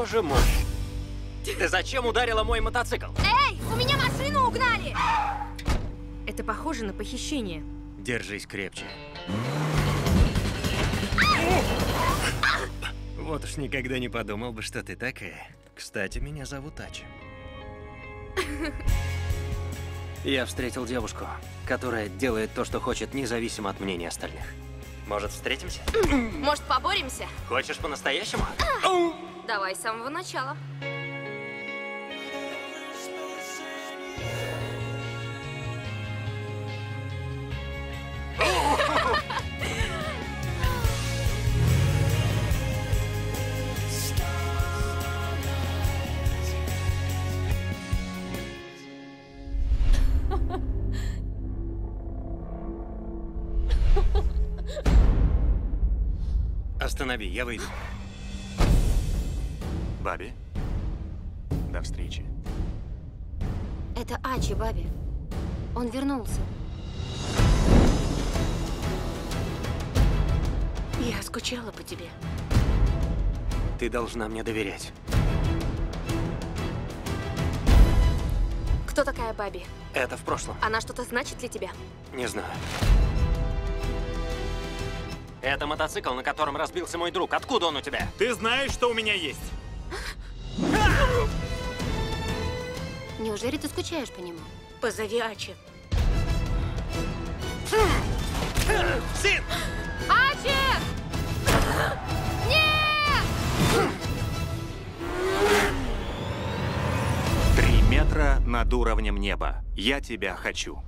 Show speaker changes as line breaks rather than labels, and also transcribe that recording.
Боже мой. Ты зачем ударила мой мотоцикл?
Эй, у меня машину угнали! Это похоже на похищение.
Держись крепче. Вот уж никогда не подумал бы, что ты такая. Кстати, меня зовут Ачи. Я встретил девушку, которая делает то, что хочет, независимо от мнения остальных. Может, встретимся?
Может, поборемся?
Хочешь по-настоящему?
Давай с самого начала.
Останови, я выйду.
Баби, до встречи.
Это Ачи, Баби. Он вернулся. Я скучала по тебе.
Ты должна мне доверять.
Кто такая Баби?
Это в прошлом.
Она что-то значит для тебя?
Не знаю. Это мотоцикл, на котором разбился мой друг. Откуда он у тебя?
Ты знаешь, что у меня есть?
Неужели ты скучаешь по нему?
Позови Ачи.
Сын!
Ачи! Нет!
Три метра над уровнем неба. Я тебя хочу.